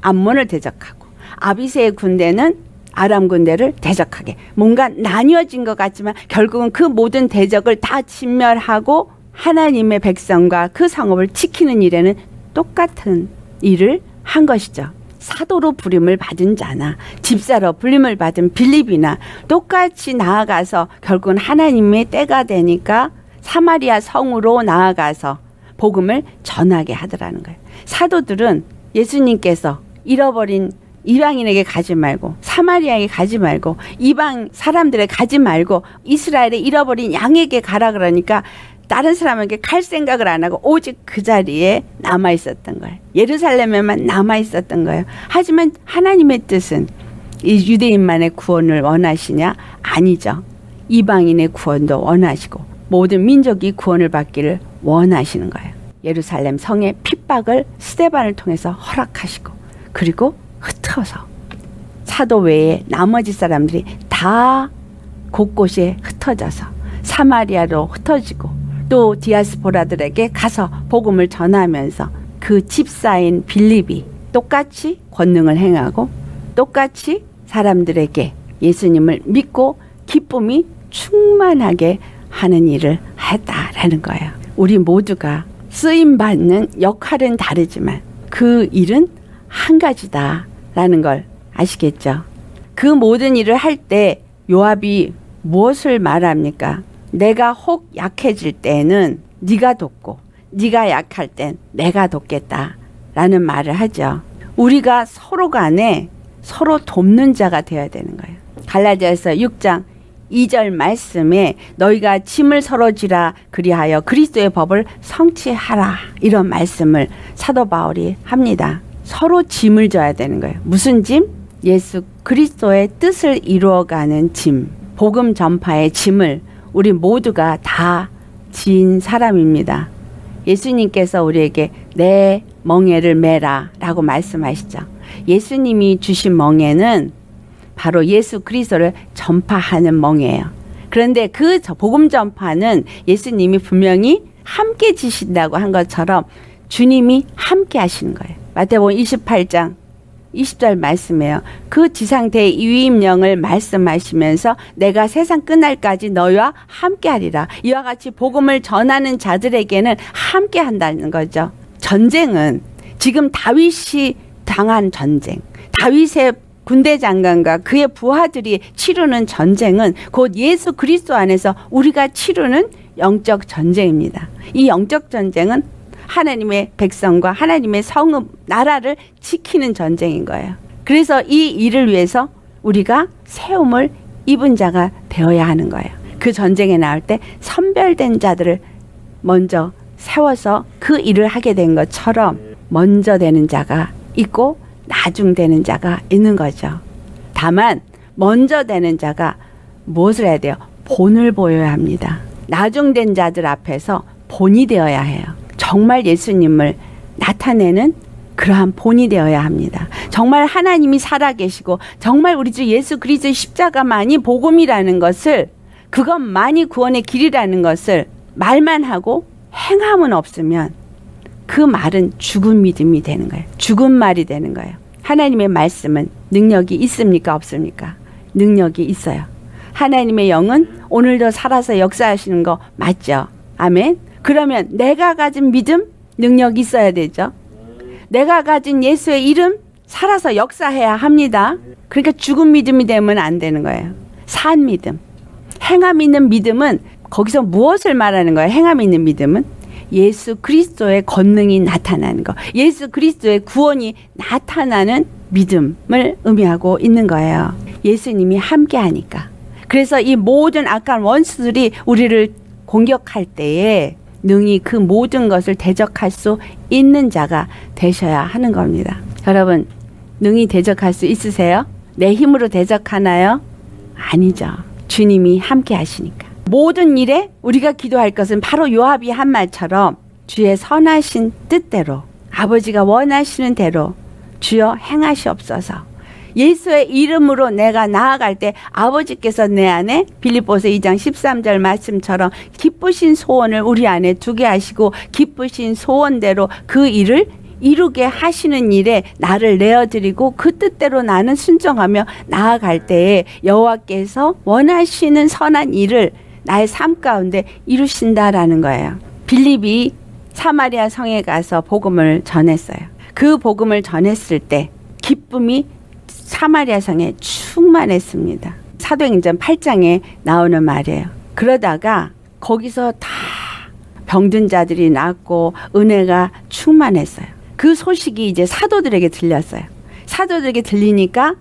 암몬을 대적하고 아비세의 군대는 아람 군대를 대적하게 뭔가 나뉘어진 것 같지만 결국은 그 모든 대적을 다 진멸하고 하나님의 백성과 그 상업을 지키는 일에는 똑같은 일을 한 것이죠. 사도로 부림을 받은 자나 집사로 부림을 받은 빌립이나 똑같이 나아가서 결국은 하나님의 때가 되니까 사마리아 성으로 나아가서 복음을 전하게 하더라는 거예요. 사도들은 예수님께서 잃어버린 이방인에게 가지 말고 사마리아에 가지 말고 이방 사람들에 가지 말고 이스라엘에 잃어버린 양에게 가라 그러니까 다른 사람에게 갈 생각을 안 하고 오직 그 자리에 남아 있었던 거예요. 예루살렘에만 남아 있었던 거예요. 하지만 하나님의 뜻은 이 유대인만의 구원을 원하시냐? 아니죠. 이방인의 구원도 원하시고 모든 민족이 구원을 받기를 원하시는 거예요. 예루살렘 성의 핍박을 스테반을 통해서 허락하시고 그리고 흩어서 사도 외에 나머지 사람들이 다 곳곳에 흩어져서 사마리아로 흩어지고 또 디아스포라들에게 가서 복음을 전하면서 그 집사인 빌립이 똑같이 권능을 행하고 똑같이 사람들에게 예수님을 믿고 기쁨이 충만하게 하는 일을 했다라는 거예요. 우리 모두가 쓰임 받는 역할은 다르지만 그 일은 한 가지다라는 걸 아시겠죠? 그 모든 일을 할 때 요압이 무엇을 말합니까? 내가 혹 약해질 때는 네가 돕고 네가 약할 땐 내가 돕겠다라는 말을 하죠. 우리가 서로 간에 서로 돕는 자가 되어야 되는 거예요. 갈라디아서 6장 2절 말씀에 너희가 짐을 서로 지라 그리하여 그리스도의 법을 성취하라 이런 말씀을 사도 바울이 합니다. 서로 짐을 져야 되는 거예요. 무슨 짐? 예수 그리스도의 뜻을 이루어가는 짐, 복음 전파의 짐을 우리 모두가 다 지인 사람입니다. 예수님께서 우리에게 내 멍에를 매라 라고 말씀하시죠. 예수님이 주신 멍에는 바로 예수 그리스도를 전파하는 멍이에요. 그런데 그 복음 전파는 예수님이 분명히 함께 지신다고 한 것처럼 주님이 함께 하시는 거예요. 마태복음 28장 20절 말씀이에요. 그 지상대 위임령을 말씀하시면서 내가 세상 끝날까지 너희와 함께하리라. 이와 같이 복음을 전하는 자들에게는 함께 한다는 거죠. 전쟁은 지금 다윗이 당한 전쟁, 다윗의 군대 장관과 그의 부하들이 치르는 전쟁은 곧 예수 그리스도 안에서 우리가 치르는 영적 전쟁입니다. 이 영적 전쟁은 하나님의 백성과 하나님의 성읍 나라를 지키는 전쟁인 거예요. 그래서 이 일을 위해서 우리가 세움을 입은 자가 되어야 하는 거예요. 그 전쟁에 나올 때 선별된 자들을 먼저 세워서 그 일을 하게 된 것처럼 먼저 되는 자가 있고 나중 되는 자가 있는 거죠. 다만 먼저 되는 자가 무엇을 해야 돼요? 본을 보여야 합니다. 나중 된 자들 앞에서 본이 되어야 해요. 정말 예수님을 나타내는 그러한 본이 되어야 합니다. 정말 하나님이 살아계시고 정말 우리 주 예수 그리스도의 십자가만이 복음이라는 것을 그것만이 구원의 길이라는 것을 말만 하고 행함은 없으면 그 말은 죽은 믿음이 되는 거예요. 죽은 말이 되는 거예요. 하나님의 말씀은 능력이 있습니까? 없습니까? 능력이 있어요. 하나님의 영은 오늘도 살아서 역사하시는 거 맞죠? 아멘. 그러면 내가 가진 믿음, 능력 있어야 되죠. 내가 가진 예수의 이름, 살아서 역사해야 합니다. 그러니까 죽은 믿음이 되면 안 되는 거예요. 산 믿음. 행함 있는 믿음은 거기서 무엇을 말하는 거예요? 행함 있는 믿음은 예수 그리스도의 권능이 나타나는 거. 예수 그리스도의 구원이 나타나는 믿음을 의미하고 있는 거예요. 예수님이 함께 하니까. 그래서 이 모든 악한 원수들이 우리를 공격할 때에 능히 그 모든 것을 대적할 수 있는 자가 되셔야 하는 겁니다. 여러분, 능히 대적할 수 있으세요? 내 힘으로 대적하나요? 아니죠. 주님이 함께 하시니까. 모든 일에 우리가 기도할 것은 바로 요압이 한 말처럼 주의 선하신 뜻대로 아버지가 원하시는 대로 주여 행하시옵소서. 예수의 이름으로 내가 나아갈 때 아버지께서 내 안에 빌립보서 2장 13절 말씀처럼 기쁘신 소원을 우리 안에 두게 하시고 기쁘신 소원대로 그 일을 이루게 하시는 일에 나를 내어드리고 그 뜻대로 나는 순종하며 나아갈 때에 여호와께서 원하시는 선한 일을 나의 삶 가운데 이루신다라는 거예요. 빌립이 사마리아 성에 가서 복음을 전했어요. 그 복음을 전했을 때 기쁨이 사마리아 성에 충만했습니다. 사도행전 8장에 나오는 말이에요. 그러다가 거기서 다 병든 자들이 낫고 은혜가 충만했어요. 그 소식이 이제 사도들에게 들렸어요. 사도들에게 들리니까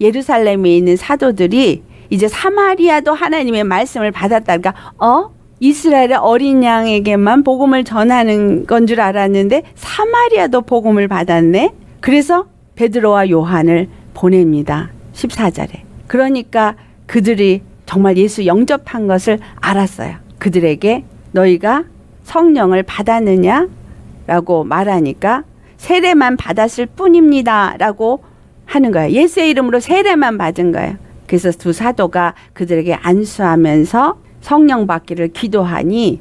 예루살렘에 있는 사도들이 이제 사마리아도 하나님의 말씀을 받았다 니까 어? 이스라엘의 어린 양에게만 복음을 전하는 건 줄 알았는데 사마리아도 복음을 받았네. 그래서 베드로와 요한을 보냅니다. 14절에. 그러니까 그들이 정말 예수 영접한 것을 알았어요. 그들에게 너희가 성령을 받았느냐? 라고 말하니까 세례만 받았을 뿐입니다. 라고 하는 거예요. 예수의 이름으로 세례만 받은 거예요. 그래서 두 사도가 그들에게 안수하면서 성령 받기를 기도하니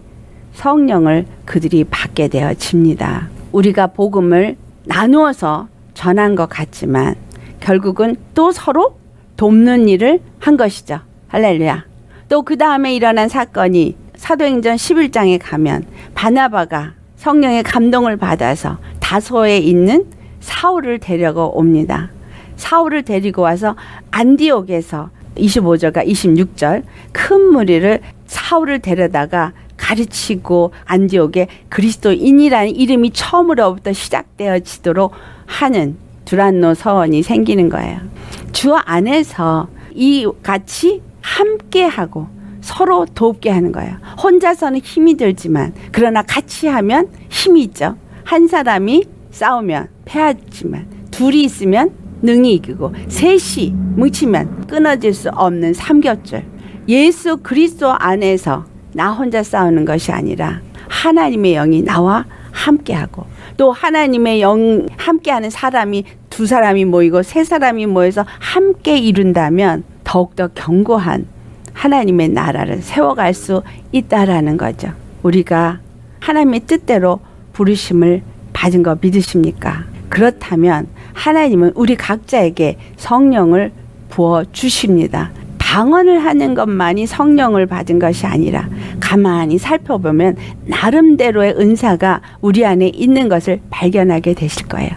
성령을 그들이 받게 되어집니다. 우리가 복음을 나누어서 전한 것 같지만 결국은 또 서로 돕는 일을 한 것이죠. 할렐루야. 또 그 다음에 일어난 사건이 사도행전 11장에 가면 바나바가 성령의 감동을 받아서 다소에 있는 사울을 데려가 옵니다. 사울을 데리고 와서 안디옥에서 25절과 26절 큰 무리를 사울을 데려다가 가르치고 안디옥에 그리스도인이라는 이름이 처음으로부터 시작되어지도록 하는 두란노 서원이 생기는 거예요. 주 안에서 이 같이 함께 하고 서로 돕게 하는 거예요. 혼자서는 힘이 들지만 그러나 같이 하면 힘이 있죠. 한 사람이 싸우면 패하지만 둘이 있으면 능히 이기고 셋이 뭉치면 끊어질 수 없는 삼겹줄. 예수 그리스도 안에서 나 혼자 싸우는 것이 아니라 하나님의 영이 나와 함께하고 또 하나님의 영 함께하는 사람이 두 사람이 모이고 세 사람이 모여서 함께 이룬다면 더욱더 견고한 하나님의 나라를 세워갈 수 있다라는 거죠. 우리가 하나님의 뜻대로 부르심을 받은 거 믿으십니까? 그렇다면 하나님은 우리 각자에게 성령을 부어 주십니다. 방언을 하는 것만이 성령을 받은 것이 아니라 가만히 살펴보면 나름대로의 은사가 우리 안에 있는 것을 발견하게 되실 거예요.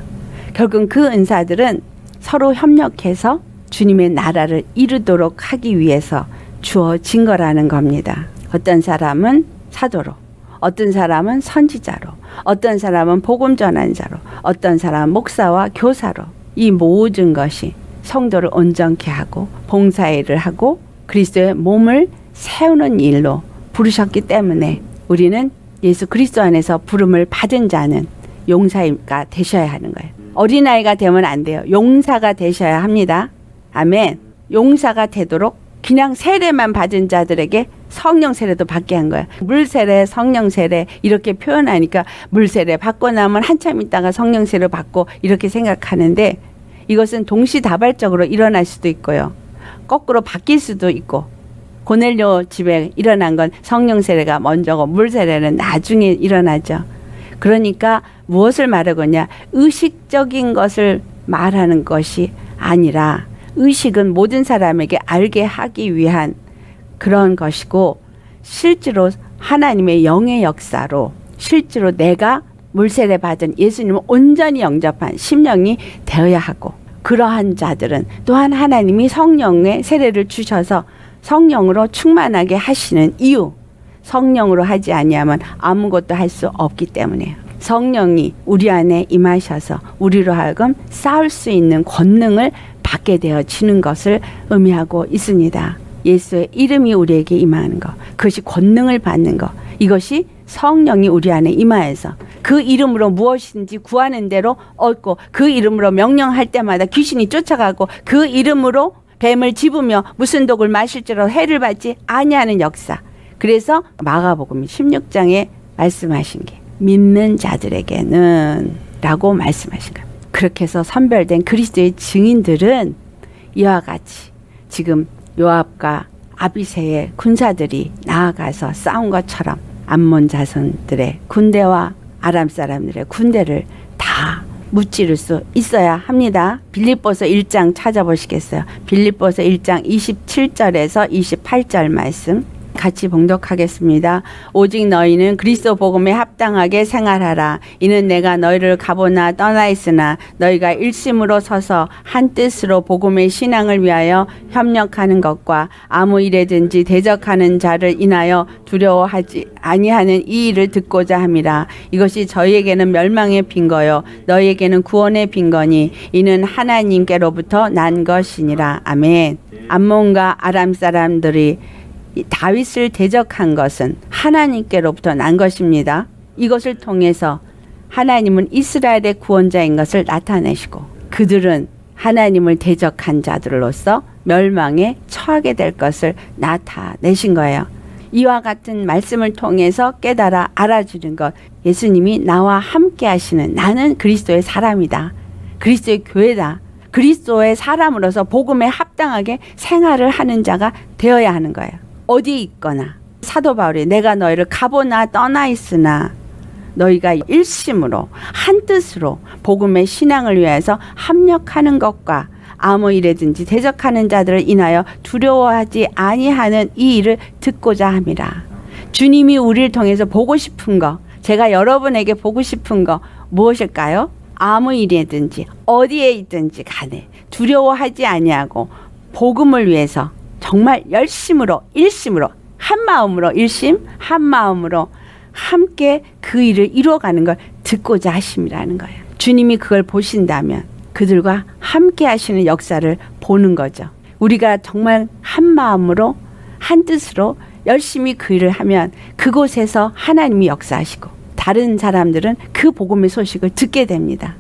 결국 그 은사들은 서로 협력해서 주님의 나라를 이루도록 하기 위해서 주어진 거라는 겁니다. 어떤 사람은 사도로, 어떤 사람은 선지자로, 어떤 사람은 복음 전환자로, 어떤 사람은 목사와 교사로 이 모든 것이 성도를 온전케 하고 봉사일을 하고 그리스도의 몸을 세우는 일로 부르셨기 때문에 우리는 예수 그리스도 안에서 부름을 받은 자는 용사가 되셔야 하는 거예요. 어린아이가 되면 안 돼요. 용사가 되셔야 합니다. 아멘. 용사가 되도록 그냥 세례만 받은 자들에게 성령 세례도 받게 한 거야. 물 세례, 성령 세례 이렇게 표현하니까 물 세례 받고 나면 한참 있다가 성령 세례 받고 이렇게 생각하는데 이것은 동시다발적으로 일어날 수도 있고요. 거꾸로 바뀔 수도 있고 고넬료 집에 일어난 건 성령 세례가 먼저고 물 세례는 나중에 일어나죠. 그러니까 무엇을 말하거냐 의식적인 것을 말하는 것이 아니라 의식은 모든 사람에게 알게 하기 위한 그런 것이고 실제로 하나님의 영의 역사로 실제로 내가 물세례 받은 예수님을 온전히 영접한 심령이 되어야 하고 그러한 자들은 또한 하나님이 성령의 세례를 주셔서 성령으로 충만하게 하시는 이유 성령으로 하지 아니하면 아무것도 할 수 없기 때문에요. 성령이 우리 안에 임하셔서 우리로 하여금 싸울 수 있는 권능을 받게 되어지는 것을 의미하고 있습니다. 예수의 이름이 우리에게 임하는 것, 그것이 권능을 받는 것, 이것이 성령이 우리 안에 임하여서 그 이름으로 무엇인지 구하는 대로 얻고 그 이름으로 명령할 때마다 귀신이 쫓아가고 그 이름으로 뱀을 집으며 무슨 독을 마실지라도 해를 받지 아니하는 역사. 그래서 마가복음 16장에 말씀하신 게 믿는 자들에게는 라고 말씀하신 거예요. 그렇게 해서 선별된 그리스도의 증인들은 이와 같이 지금 요압과 아비세의 군사들이 나아가서 싸운 것처럼 암몬 자손들의 군대와 아람 사람들의 군대를 다 무찌를 수 있어야 합니다. 빌립보서 1장 찾아보시겠어요? 빌립보서 1장 27절에서 28절 말씀. 같이 봉독하겠습니다. 오직 너희는 그리스도 복음에 합당하게 생활하라. 이는 내가 너희를 가보나 떠나 있으나 너희가 일심으로 서서 한 뜻으로 복음의 신앙을 위하여 협력하는 것과 아무 일에든지 대적하는 자를 인하여 두려워하지 아니하는 이 일을 듣고자 함이라. 이것이 저희에게는 멸망의 빈거요 너희에게는 구원의 빈거니 이는 하나님께로부터 난 것이니라. 아멘. 암몬과 아람 사람들이 다윗을 대적한 것은 하나님께로부터 난 것입니다. 이것을 통해서 하나님은 이스라엘의 구원자인 것을 나타내시고 그들은 하나님을 대적한 자들로서 멸망에 처하게 될 것을 나타내신 거예요. 이와 같은 말씀을 통해서 깨달아 알아주는 것. 예수님이 나와 함께 하시는 나는 그리스도의 사람이다. 그리스도의 교회다. 그리스도의 사람으로서 복음에 합당하게 생활을 하는 자가 되어야 하는 거예요. 어디에 있거나 사도 바울이 내가 너희를 가보나 떠나 있으나 너희가 일심으로 한 뜻으로 복음의 신앙을 위해서 합력하는 것과 아무 일에든지 대적하는 자들을 인하여 두려워하지 아니하는 이 일을 듣고자 함이라. 주님이 우리를 통해서 보고 싶은 거, 제가 여러분에게 보고 싶은 거 무엇일까요? 아무 일이든지 어디에 있든지 간에 두려워하지 아니하고 복음을 위해서 정말 열심으로 일심으로 한 마음으로 일심 한 마음으로 함께 그 일을 이루어가는 걸 듣고자 하심이라는 거예요. 주님이 그걸 보신다면 그들과 함께 하시는 역사를 보는 거죠. 우리가 정말 한 마음으로 한 뜻으로 열심히 그 일을 하면 그곳에서 하나님이 역사하시고 다른 사람들은 그 복음의 소식을 듣게 됩니다.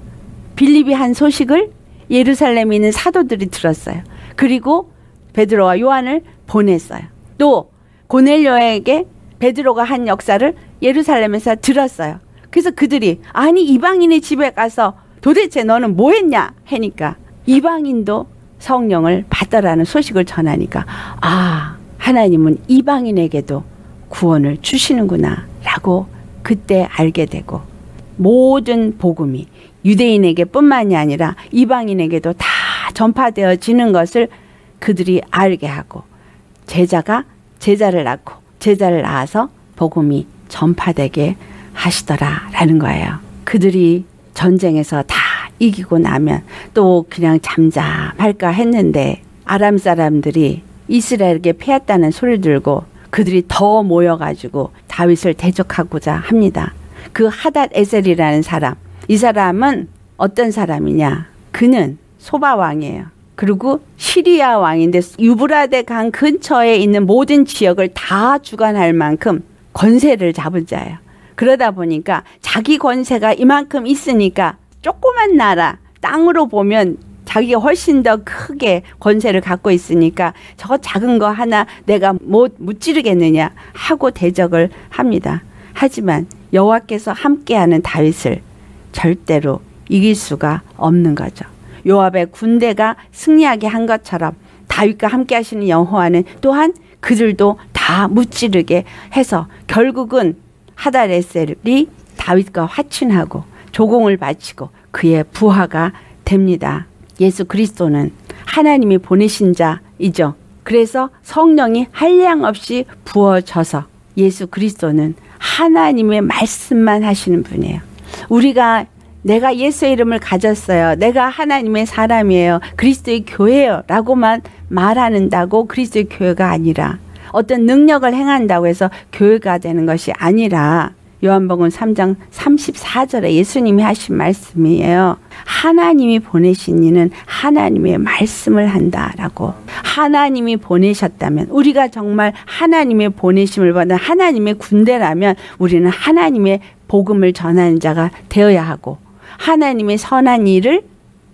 빌립이 한 소식을 예루살렘에 있는 사도들이 들었어요. 그리고 베드로와 요한을 보냈어요. 또 고넬료에게 베드로가 한 역사를 예루살렘에서 들었어요. 그래서 그들이 아니 이방인의 집에 가서 도대체 너는 뭐 했냐? 하니까 이방인도 성령을 받더라는 소식을 전하니까 아, 하나님은 이방인에게도 구원을 주시는구나 라고 그때 알게 되고 모든 복음이 유대인에게 뿐만이 아니라 이방인에게도 다 전파되어지는 것을 그들이 알게 하고 제자가 제자를 낳고 제자를 낳아서 복음이 전파되게 하시더라라는 거예요. 그들이 전쟁에서 다 이기고 나면 또 그냥 잠잠할까 했는데 아람 사람들이 이스라엘에게 패했다는 소리를 들고 그들이 더 모여가지고 다윗을 대적하고자 합니다. 그 하닷 에셀이라는 사람, 이 사람은 어떤 사람이냐? 그는 소바 왕이에요. 그리고 시리아 왕인데 유브라데 강 근처에 있는 모든 지역을 다 주관할 만큼 권세를 잡은 자예요. 그러다 보니까 자기 권세가 이만큼 있으니까 조그만 나라 땅으로 보면 자기가 훨씬 더 크게 권세를 갖고 있으니까 저 작은 거 하나 내가 못 무찌르겠느냐 하고 대적을 합니다. 하지만 여호와께서 함께하는 다윗을 절대로 이길 수가 없는 거죠. 요압의 군대가 승리하게 한 것처럼 다윗과 함께 하시는 여호와는 또한 그들도 다 무찌르게 해서 결국은 하다레셀이 다윗과 화친하고 조공을 바치고 그의 부하가 됩니다. 예수 그리스도는 하나님이 보내신 자이죠. 그래서 성령이 한량 없이 부어져서 예수 그리스도는 하나님의 말씀만 하시는 분이에요. 우리가 내가 예수의 이름을 가졌어요. 내가 하나님의 사람이에요. 그리스도의 교회요. 라고만 말하는다고 그리스도의 교회가 아니라 어떤 능력을 행한다고 해서 교회가 되는 것이 아니라 요한복음 3장 34절에 예수님이 하신 말씀이에요. 하나님이 보내신 이는 하나님의 말씀을 한다라고. 하나님이 보내셨다면 우리가 정말 하나님의 보내심을 받은 하나님의 군대라면 우리는 하나님의 복음을 전하는 자가 되어야 하고 하나님의 선한 일을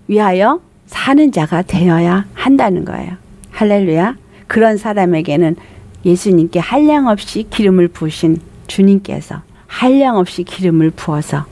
위하여 사는 자가 되어야 한다는 거예요. 할렐루야. 그런 사람에게는 예수님께 한량없이 기름을 부으신 주님께서 한량없이 기름을 부어서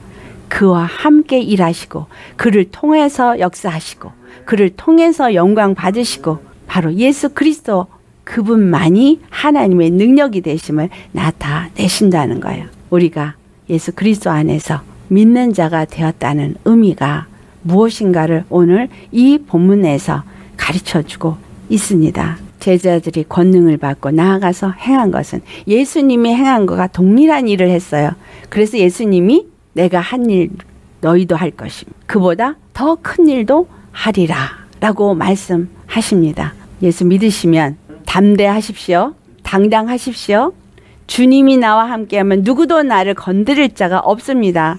그와 함께 일하시고 그를 통해서 역사하시고 그를 통해서 영광 받으시고 바로 예수 그리스도 그분만이 하나님의 능력이 되심을 나타내신다는 거예요. 우리가 예수 그리스도 안에서 믿는 자가 되었다는 의미가 무엇인가를 오늘 이 본문에서 가르쳐 주고 있습니다. 제자들이 권능을 받고 나아가서 행한 것은 예수님이 행한 것과 동일한 일을 했어요. 그래서 예수님이 내가 한 일 너희도 할 것임. 그보다 더 큰 일도 하리라. 라고 말씀하십니다. 예수 믿으시면 담대하십시오. 당당하십시오. 주님이 나와 함께하면 누구도 나를 건드릴 자가 없습니다.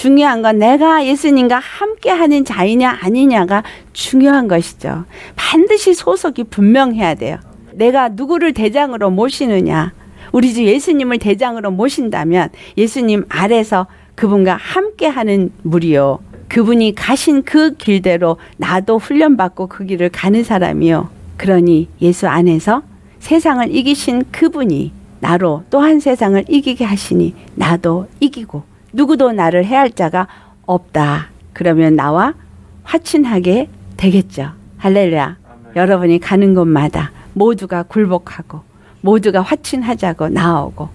중요한 건 내가 예수님과 함께 하는 자이냐 아니냐가 중요한 것이죠. 반드시 소속이 분명해야 돼요. 내가 누구를 대장으로 모시느냐. 우리 주 예수님을 대장으로 모신다면 예수님 아래서 그분과 함께 하는 무리요. 그분이 가신 그 길대로 나도 훈련받고 그 길을 가는 사람이요. 그러니 예수 안에서 세상을 이기신 그분이 나로 또한 세상을 이기게 하시니 나도 이기고 누구도 나를 해할 자가 없다. 그러면 나와 화친하게 되겠죠. 할렐루야. 여러분이 가는 곳마다 모두가 굴복하고 모두가 화친하자고 나오고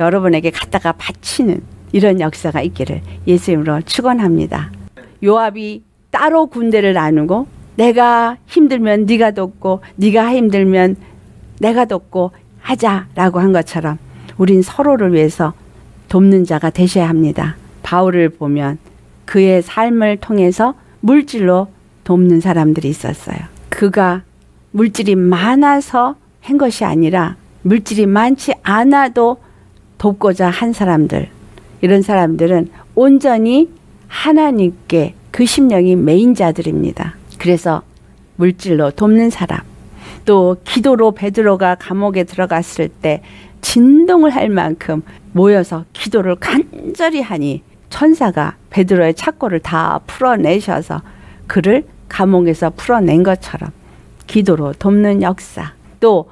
여러분에게 갖다가 바치는 이런 역사가 있기를 예수님으로 축원합니다. 요압이 따로 군대를 나누고 내가 힘들면 네가 돕고 네가 힘들면 내가 돕고 하자라고 한 것처럼 우린 서로를 위해서 돕는 자가 되셔야 합니다. 바울을 보면 그의 삶을 통해서 물질로 돕는 사람들이 있었어요. 그가 물질이 많아서 한 것이 아니라 물질이 많지 않아도 돕고자 한 사람들. 이런 사람들은 온전히 하나님께 그 심령이 메인 자들입니다. 그래서 물질로 돕는 사람. 또 기도로 베드로가 감옥에 들어갔을 때 진동을 할 만큼 모여서 기도를 간절히 하니 천사가 베드로의 착고를 다 풀어내셔서 그를 감옥에서 풀어낸 것처럼 기도로 돕는 역사. 또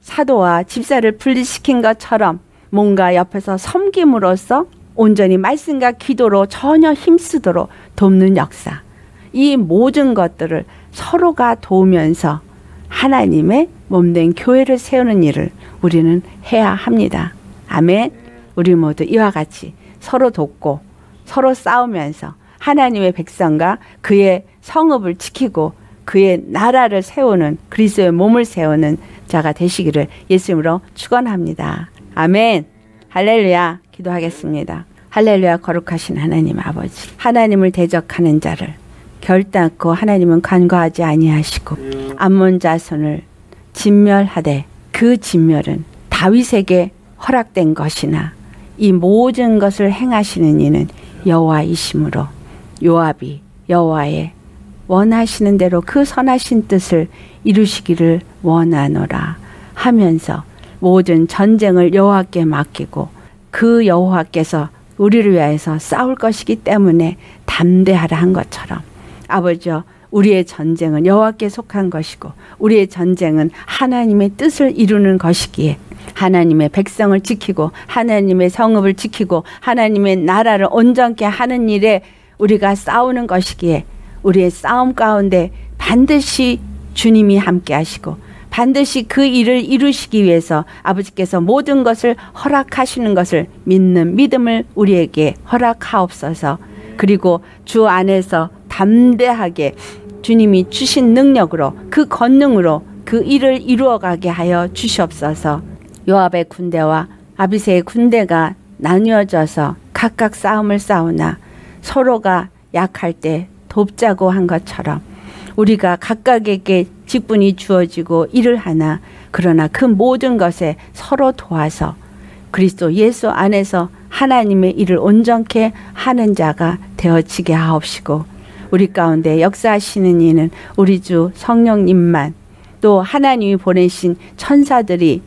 사도와 집사를 분리시킨 것처럼 뭔가 옆에서 섬김으로써 온전히 말씀과 기도로 전혀 힘쓰도록 돕는 역사. 이 모든 것들을 서로가 도우면서 하나님의 몸된 교회를 세우는 일을 우리는 해야 합니다. 아멘. 우리 모두 이와 같이 서로 돕고 서로 싸우면서 하나님의 백성과 그의 성읍을 지키고 그의 나라를 세우는 그리스도의 몸을 세우는 자가 되시기를 예수님으로 축원합니다. 아멘. 할렐루야. 기도하겠습니다. 할렐루야 거룩하신 하나님 아버지. 하나님을 대적하는 자를 결단코 하나님은 간과하지 아니하시고 암몬 자손을 진멸하되 그 진멸은 다윗에게 허락된 것이나 이 모든 것을 행하시는 이는 여호와이심으로 요압이 여호와의 원하시는 대로 그 선하신 뜻을 이루시기를 원하노라 하면서 모든 전쟁을 여호와께 맡기고 그 여호와께서 우리를 위하여서 싸울 것이기 때문에 담대하라 한 것처럼 아버지여 우리의 전쟁은 여호와께 속한 것이고 우리의 전쟁은 하나님의 뜻을 이루는 것이기에 하나님의 백성을 지키고 하나님의 성읍을 지키고 하나님의 나라를 온전케 하는 일에 우리가 싸우는 것이기에 우리의 싸움 가운데 반드시 주님이 함께 하시고 반드시 그 일을 이루시기 위해서 아버지께서 모든 것을 허락하시는 것을 믿는 믿음을 우리에게 허락하옵소서. 그리고 주 안에서 담대하게 주님이 주신 능력으로 그 권능으로 그 일을 이루어가게 하여 주시옵소서. 요압의 군대와 아비세의 군대가 나뉘어져서 각각 싸움을 싸우나 서로가 약할 때 돕자고 한 것처럼 우리가 각각에게 직분이 주어지고 일을 하나 그러나 그 모든 것에 서로 도와서 그리스도 예수 안에서 하나님의 일을 온전케 하는 자가 되어지게 하옵시고 우리 가운데 역사하시는 이는 우리 주 성령님만 또 하나님이 보내신 천사들이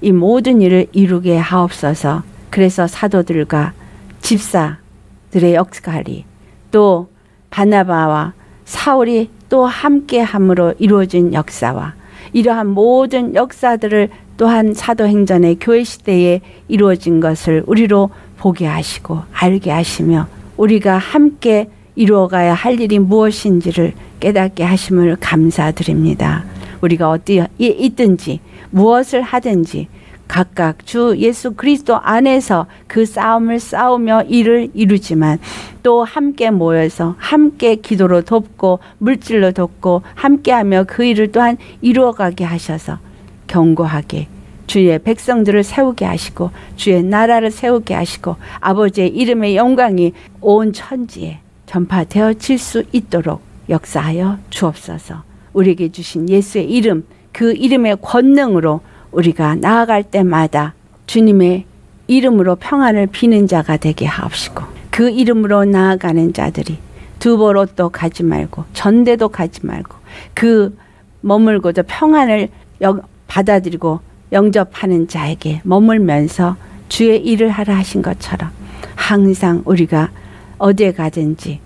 이 모든 일을 이루게 하옵소서. 그래서 사도들과 집사들의 역할이 또 바나바와 사울이 또 함께함으로 이루어진 역사와 이러한 모든 역사들을 또한 사도행전의 교회 시대에 이루어진 것을 우리로 보게 하시고 알게 하시며 우리가 함께 이루어가야 할 일이 무엇인지를 깨닫게 하심을 감사드립니다. 우리가 어디에 있든지 무엇을 하든지 각각 주 예수 그리스도 안에서 그 싸움을 싸우며 일을 이루지만 또 함께 모여서 함께 기도로 돕고 물질로 돕고 함께하며 그 일을 또한 이루어가게 하셔서 견고하게 주의 백성들을 세우게 하시고 주의 나라를 세우게 하시고 아버지의 이름의 영광이 온 천지에 전파되어질 수 있도록 역사하여 주옵소서. 우리에게 주신 예수의 이름 그 이름의 권능으로 우리가 나아갈 때마다 주님의 이름으로 평안을 비는 자가 되게 하옵시고 그 이름으로 나아가는 자들이 두보로또 가지 말고 전대도 가지 말고 그 머물고도 평안을 받아들이고 영접하는 자에게 머물면서 주의 일을 하라 하신 것처럼 항상 우리가 어디에 가든지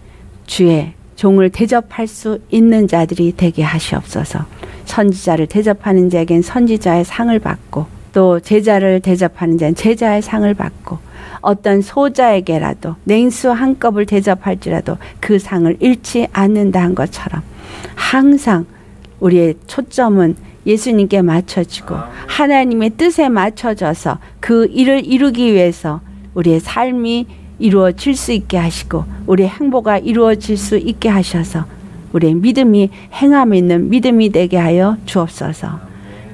주의 종을 대접할 수 있는 자들이 되게 하시옵소서. 선지자를 대접하는 자에겐 선지자의 상을 받고 또 제자를 대접하는 자는 제자의 상을 받고 어떤 소자에게라도 냉수 한 컵을 대접할지라도 그 상을 잃지 않는다 한 것처럼 항상 우리의 초점은 예수님께 맞춰지고 하나님의 뜻에 맞춰져서 그 일을 이루기 위해서 우리의 삶이 이루어질 수 있게 하시고 우리의 행보가 이루어질 수 있게 하셔서 우리의 믿음이 행함 있는 믿음이 되게 하여 주옵소서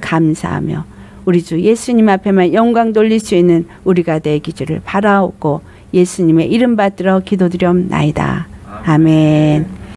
감사하며 우리 주 예수님 앞에만 영광 돌릴 수 있는 우리가 되기를 바라오고 예수님의 이름 받들어 기도드리옵나이다. 아멘.